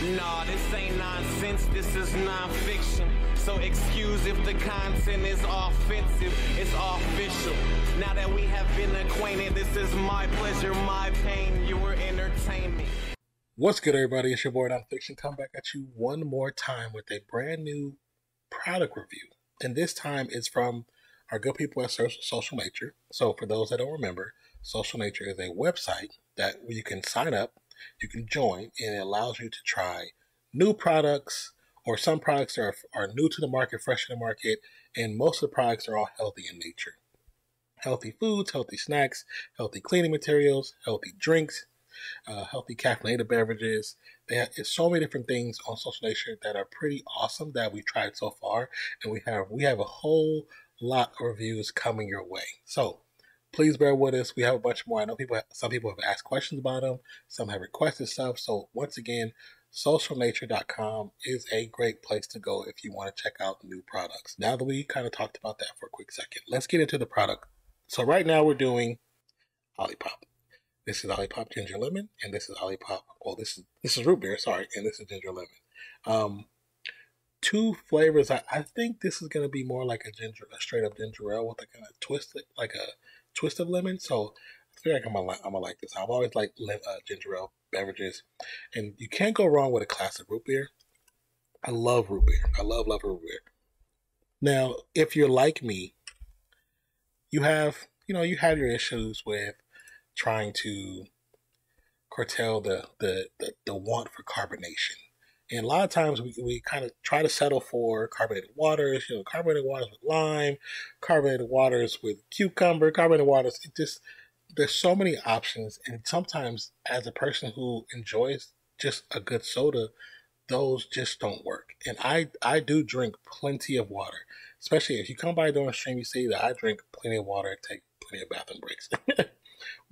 Nah, this ain't nonsense, this is nonfiction. So excuse if the content is offensive, it's official. Now that we have been acquainted, this is my pleasure, my pain, your entertainment. What's good, everybody? It's your boy Nonpfixion. Come back at you one more time with a brand new product review. And this time it's from our good people at Social Nature. So, for those that don't remember, Social Nature is a website that you can sign up, you can join, and it allows you to try new products or some products are, are new to the market, fresh in the market, and most of the products are all healthy in nature. Healthy foods, healthy snacks, healthy cleaning materials, healthy drinks, uh, healthy caffeinated beverages. Have so many different things on Social Nature that are pretty awesome that we tried so far, and we have we have a whole lot of reviews coming your way. So please bear with us. We have a bunch more. I know people, some people have asked questions about them. Some have requested stuff. So once again, socialnature.com is a great place to go if you want to check out new products. Now that we kind of talked about that for a quick second, let's get into the product. So right now we're doing Olipop. This is Olipop Ginger Lemon, and this is Olipop. Well, this is this is root beer, sorry, and this is ginger lemon. Um, two flavors. I, I think this is gonna be more like a ginger, a straight up ginger ale with a kind of twist, like a twist of lemon. So I feel like I'm gonna, I'm gonna like this. I've always liked uh, ginger ale beverages, and you can't go wrong with a classic root beer. I love root beer. I love love root beer. Now, if you're like me, you have you know you have your issues with trying to curtail the the the, the want for carbonation. And a lot of times we, we kind of try to settle for carbonated waters, you know, carbonated waters with lime, carbonated waters with cucumber, carbonated waters. It just, there's so many options. And sometimes, as a person who enjoys just a good soda, those just don't work. And I, I do drink plenty of water, especially if you come by during stream, you see that I drink plenty of water take plenty of bathroom breaks.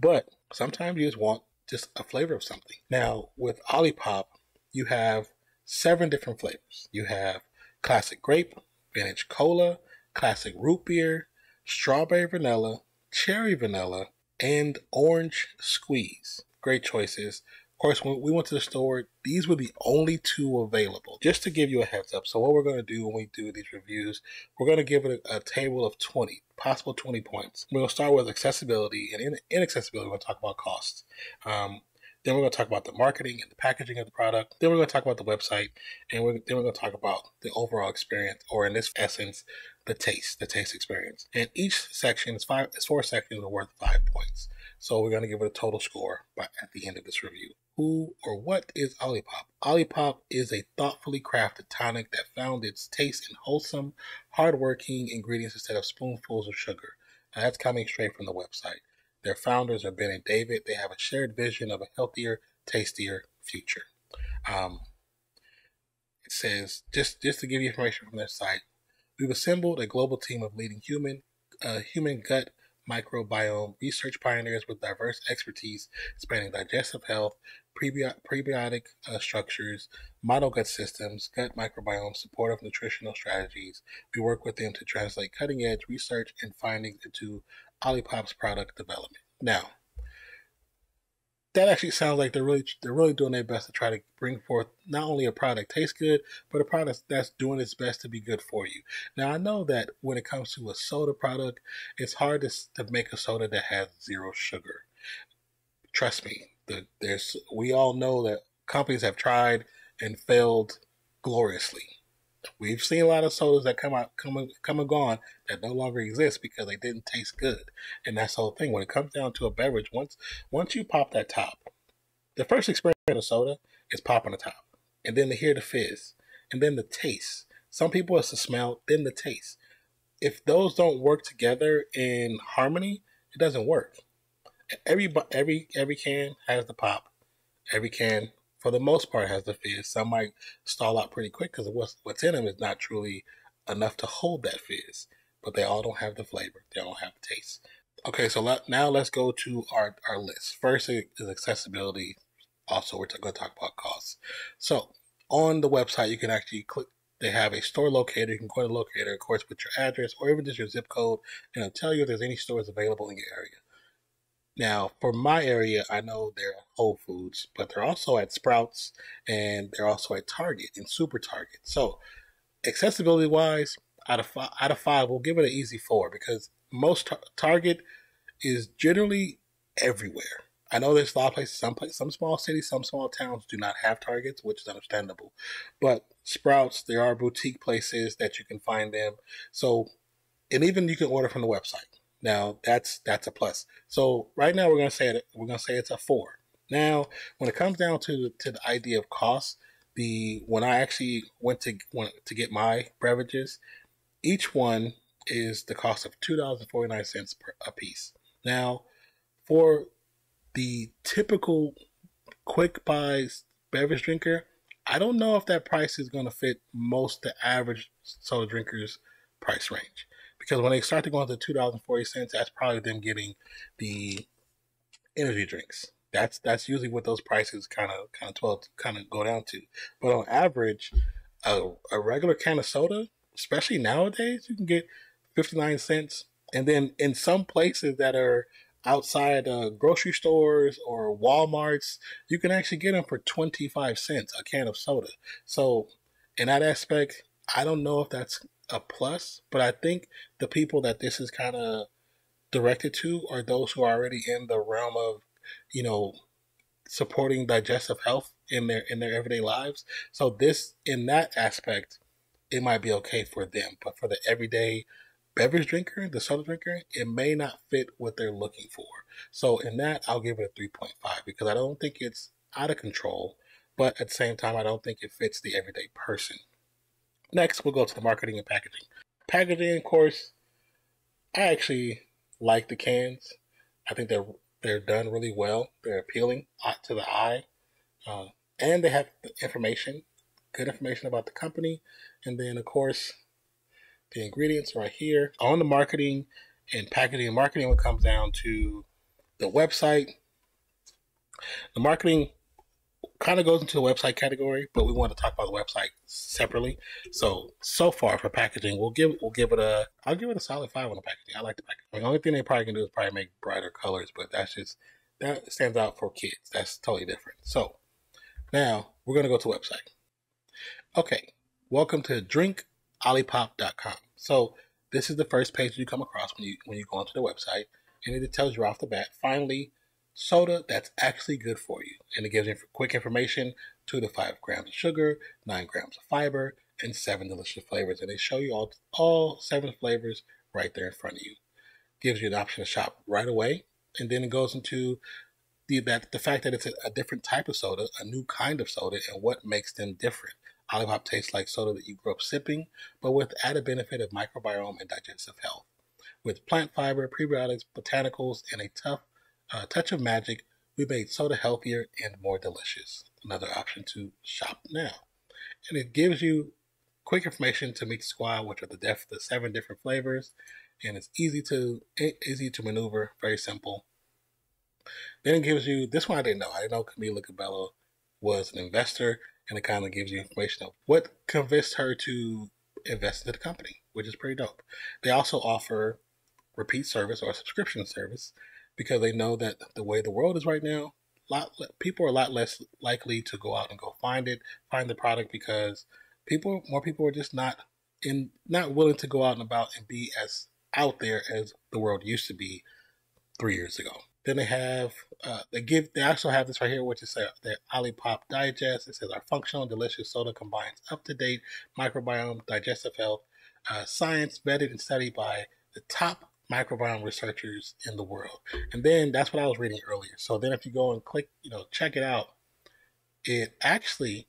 but sometimes you just want just a flavor of something. Now, with Olipop, you have seven different flavors. You have classic grape, vintage cola, classic root beer, strawberry vanilla, cherry vanilla, and orange squeeze. Great choices. Of course, when we went to the store, these were the only two available. Just to give you a heads up. So, what we're going to do when we do these reviews, we're going to give it a, a table of 20, possible 20 points. We're going to start with accessibility, and in inaccessibility, we're going to talk about costs. Um, then we're going to talk about the marketing and the packaging of the product. Then we're going to talk about the website, and we're, then we're going to talk about the overall experience, or in this essence, the taste, the taste experience. And each section is five, is four sections are worth five points. So we're going to give it a total score by, at the end of this review. Who or what is Olipop? Olipop is a thoughtfully crafted tonic that found its taste in wholesome, hardworking ingredients instead of spoonfuls of sugar. Now that's coming straight from the website. Their founders are Ben and David. They have a shared vision of a healthier, tastier future. Um, it says just just to give you information from their site, we've assembled a global team of leading human uh, human gut microbiome research pioneers with diverse expertise spanning digestive health, prebi- prebiotic uh, structures, model gut systems, gut microbiome, supportive nutritional strategies. We work with them to translate cutting edge research and findings into Olipop's product development. Now, that actually sounds like they're really they're really doing their best to try to bring forth not only a product tastes good, but a product that's doing its best to be good for you. Now I know that when it comes to a soda product, it's hard to, to make a soda that has zero sugar. Trust me, the, there's we all know that companies have tried and failed gloriously. We've seen a lot of sodas that come out, come, come and gone that no longer exist because they didn't taste good. And that's the whole thing. When it comes down to a beverage, once once you pop that top, the first experience of soda is popping the top, and then to hear the fizz, and then the taste. Some people it's the smell, then the taste. If those don't work together in harmony, it doesn't work. Every every every can has the pop. Every can for the most part, has the fizz. Some might stall out pretty quick because what's, what's in them is not truly enough to hold that fizz. But they all don't have the flavor. They don't have the taste. Okay, so let, now let's go to our, our list. First is accessibility. Also, we're going to talk about costs. So on the website, you can actually click. They have a store locator. You can go to the locator, of course, with your address or even just your zip code, and it'll tell you if there's any stores available in your area. Now, for my area, I know they're Whole Foods, but they're also at Sprouts and they're also at Target and Super Target. So, accessibility wise, out of five, out of five, we'll give it an easy four because most tar- Target is generally everywhere. I know there's a lot of places, some place, some small cities, some small towns do not have Targets, which is understandable. But Sprouts, there are boutique places that you can find them. So, and even you can order from the website. Now that's that's a plus. So right now we're gonna say it. We're gonna say it's a four. Now, when it comes down to to the idea of cost, the when I actually went to went to get my beverages, each one is the cost of two dollars and forty nine cents per a piece. Now, for the typical quick buys beverage drinker, I don't know if that price is going to fit most the average soda drinkers price range because when they start to go into two dollars and forty cents, that's probably them getting the energy drinks. That's that's usually what those prices kind of kind of twelve kind of go down to. But on average, a, a regular can of soda, especially nowadays, you can get fifty nine cents, and then in some places that are outside uh, grocery stores or Walmart's, you can actually get them for 25 cents a can of soda. So, in that aspect, I don't know if that's a plus, but I think the people that this is kind of directed to are those who are already in the realm of, you know, supporting digestive health in their in their everyday lives. So this in that aspect, it might be okay for them, but for the everyday beverage drinker, the soda drinker, it may not fit what they're looking for. So in that, I'll give it a 3.5 because I don't think it's out of control, but at the same time, I don't think it fits the everyday person. Next, we'll go to the marketing and packaging. Packaging, of course, I actually like the cans. I think they're they're done really well. They're appealing to the eye, uh, and they have information, good information about the company. And then, of course, the ingredients right here on the marketing and packaging marketing. What comes down to the website, the marketing kind of goes into the website category, but we want to talk about the website separately. So so far for packaging, we'll give we'll give it a I'll give it a solid five on the packaging. I like the packaging. the only thing they probably can do is probably make brighter colors, but that's just that stands out for kids. That's totally different. So now we're gonna go to website. Okay, welcome to drinkolipop.com. So this is the first page you come across when you when you go onto the website, and it tells you off the bat. Finally, soda that's actually good for you. And it gives you quick information two to five grams of sugar, nine grams of fiber, and seven delicious flavors. And they show you all, all seven flavors right there in front of you. Gives you an option to shop right away. And then it goes into the that the fact that it's a, a different type of soda, a new kind of soda, and what makes them different. Olipop tastes like soda that you grew up sipping, but with added benefit of microbiome and digestive health. With plant fiber, prebiotics, botanicals, and a tough uh, touch of magic, we made soda healthier and more delicious. Another option to shop now. And it gives you quick information to meet the squad, which are the, def- the seven different flavors. And it's easy to easy to maneuver, very simple. Then it gives you this one I didn't know. I didn't know Camila Cabello was an investor, and it kind of gives you information of what convinced her to invest into the company, which is pretty dope. They also offer repeat service or subscription service because they know that the way the world is right now, lot people are a lot less likely to go out and go find it, find the product because people, more people are just not in, not willing to go out and about and be as out there as the world used to be three years ago. Then they have, uh, they give, they also have this right here, which is their Olipop Digest. It says our functional, delicious soda combines up to date microbiome, digestive health, uh, science vetted and studied by the top microbiome researchers in the world. And then that's what I was reading earlier. So then if you go and click, you know, check it out, it actually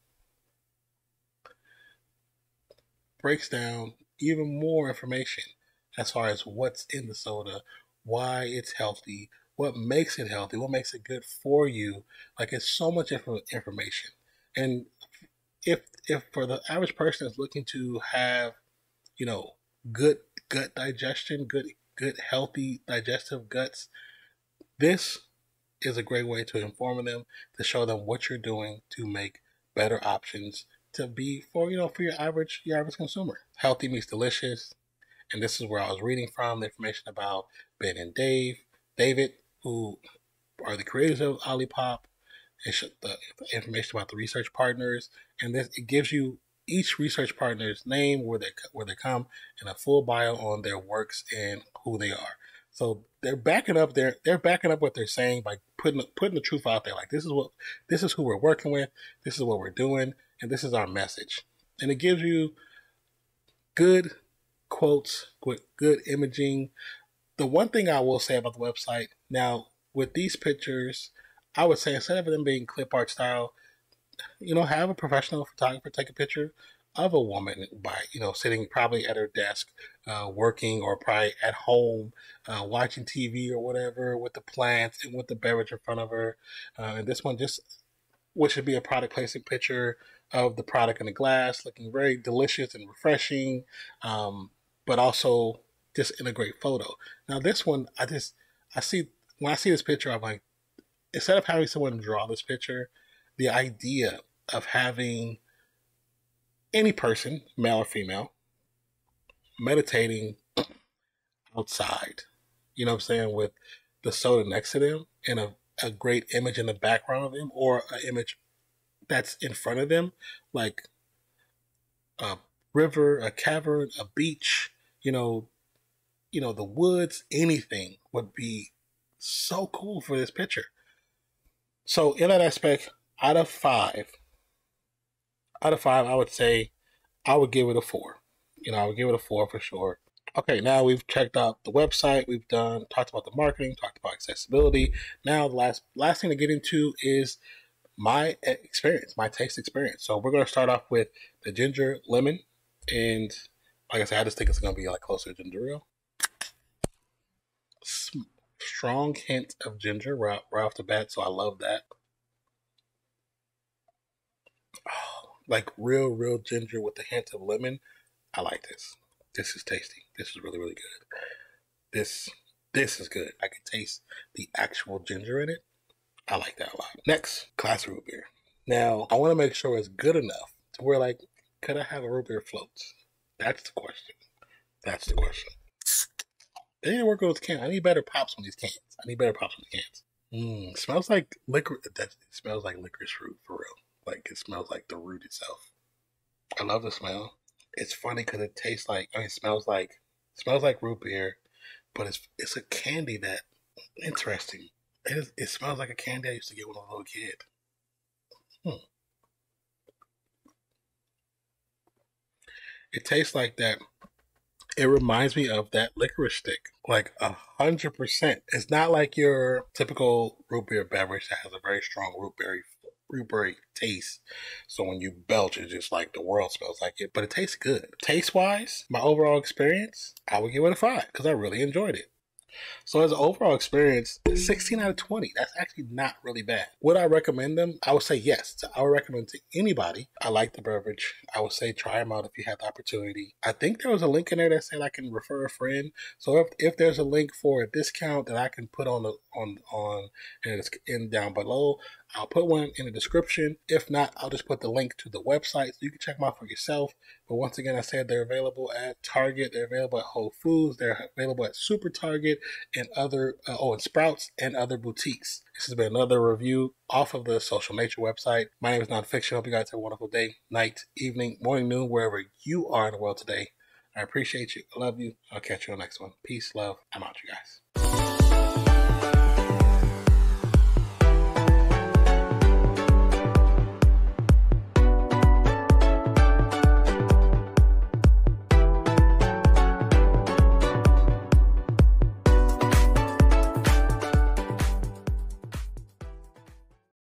breaks down even more information as far as what's in the soda, why it's healthy, what makes it healthy, what makes it good for you. Like it's so much information. And if if for the average person is looking to have, you know, good gut digestion, good good, healthy, digestive guts, this is a great way to inform them, to show them what you're doing to make better options to be for, you know, for your average, your average consumer. Healthy meets delicious. And this is where I was reading from the information about Ben and Dave, David, who are the creators of Olipop. It shows the information about the research partners, and this it gives you each research partner's name, where they where they come, and a full bio on their works and who they are. So they're backing up their they're backing up what they're saying by putting putting the truth out there. Like this is what this is who we're working with, this is what we're doing, and this is our message. And it gives you good quotes with good imaging. The one thing I will say about the website now with these pictures, I would say instead of them being clip art style, you know, have a professional photographer take a picture of a woman by you know sitting probably at her desk uh, working or probably at home uh, watching TV or whatever with the plants and with the beverage in front of her. Uh, and this one just which should be a product placing picture of the product in the glass, looking very delicious and refreshing, um, but also just in a great photo. Now this one, I just I see when I see this picture, I'm like, instead of having someone draw this picture, the idea of having any person, male or female, meditating outside, you know what I'm saying, with the soda next to them and a, a great image in the background of them or an image that's in front of them, like a river, a cavern, a beach, you know, you know, the woods, anything would be so cool for this picture. So in that aspect, out of five, out of five, I would say I would give it a four. You know, I would give it a four for sure. Okay, now we've checked out the website. We've done talked about the marketing, talked about accessibility. Now the last last thing to get into is my experience, my taste experience. So we're gonna start off with the ginger lemon, and like I said, I just think it's gonna be like closer to ginger ale. Strong hint of ginger right, right off the bat, so I love that. Oh, like real, real ginger with a hint of lemon. I like this. This is tasty. This is really, really good. This this is good. I can taste the actual ginger in it. I like that a lot. Next, class root beer. Now, I want to make sure it's good enough to where, like, could I have a root beer floats? That's the question. That's the question. They need to work on those cans. I need better pops on these cans. I need better pops on the cans. Mmm, smells like liquor. That smells like licorice root for real. Like it smells like the root itself. I love the smell. It's funny because it tastes like. I mean, it smells like smells like root beer, but it's it's a candy that interesting. It, is, it smells like a candy I used to get when I was a little kid. Hmm. It tastes like that. It reminds me of that licorice stick, like a hundred percent. It's not like your typical root beer beverage that has a very strong root berry berry taste. So when you belch, it's just like the world smells like it, but it tastes good. Taste wise, my overall experience, I would give it a five because I really enjoyed it. So as an overall experience, 16 out of 20. That's actually not really bad. Would I recommend them? I would say yes. I would recommend to anybody. I like the beverage. I would say try them out if you have the opportunity. I think there was a link in there that said I can refer a friend. So if, if there's a link for a discount that I can put on the on on and it's in down below, I'll put one in the description. If not, I'll just put the link to the website so you can check them out for yourself. But once again, I said they're available at Target, they're available at Whole Foods, they're available at Super Target and other, uh, oh, and Sprouts and other boutiques. This has been another review off of the Social Nature website. My name is Nonpfixion. Hope you guys have a wonderful day, night, evening, morning, noon, wherever you are in the world today. I appreciate you. I love you. I'll catch you on the next one. Peace, love. I'm out, you guys.